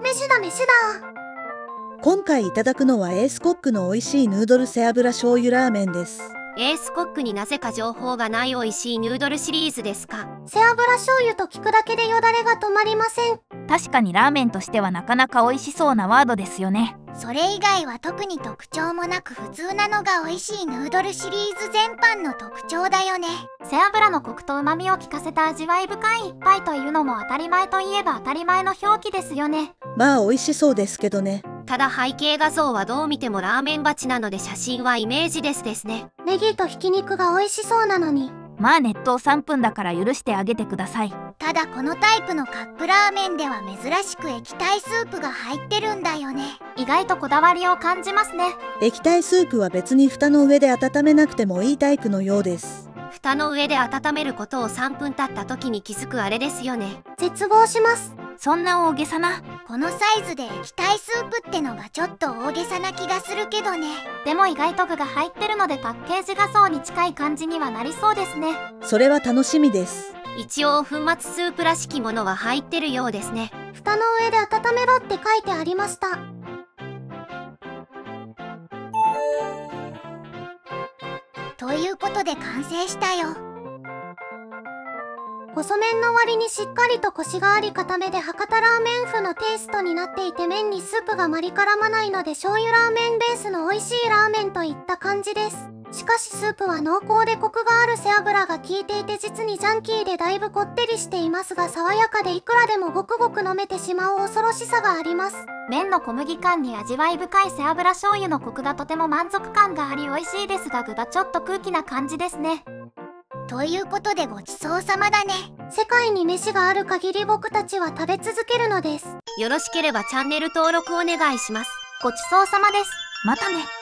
飯だ飯だ。今回いただくのはエースコックの美味しいヌードル背脂醤油ラーメンです。エースコックになぜか情報がない美味しいヌードルシリーズですか。背脂醤油と聞くだけでよだれが止まりません。確かにラーメンとしてはなかなか美味しそうなワードですよねそれ以外は特に特徴もなく普通なのが美味しいヌードルシリーズ全般の特徴だよね。背脂のコクと旨味を効かせた味わい深い一杯というのも当たり前といえば当たり前の表記ですよね。まあ美味しそうですけどね。ただ背景画像はどう見てもラーメン鉢なので写真はイメージですですね。ネギとひき肉が美味しそうなのにまあ熱湯3分だから許してあげてください。ただこのタイプのカップラーメンでは珍しく液体スープが入ってるんだよね。意外とこだわりを感じますね。液体スープは別に蓋の上で温めなくてもいいタイプのようです。蓋の上で温めることを3分経った時に気づくあれですよね。絶望しますそんな大げさなこのサイズで液体スープってのがちょっと大げさな気がするけどね。でも意外と具が入ってるのでパッケージ画像に近い感じにはなりそうですね。それは楽しみです。一応粉末スープらしきものは入ってるようですね。蓋の上で温めろって書いてありました。ということで完成したよ細麺の割にしっかりとコシがあり固めで博多ラーメン風のテイストになっていて麺にスープがまり絡まないので醤油ラーメンベースの美味しいラーメンといった感じです。しかしスープは濃厚でコクがある背脂が効いていて実にジャンキーでだいぶこってりしていますが爽やかでいくらでもごくごく飲めてしまう恐ろしさがあります。麺の小麦感に味わい深い背脂醤油のコクがとても満足感があり美味しいですが具がちょっと空気な感じですね。ということでごちそうさまだね。世界に飯がある限り僕たちは食べ続けるのです。よろしければチャンネル登録お願いします。ごちそうさまです。またね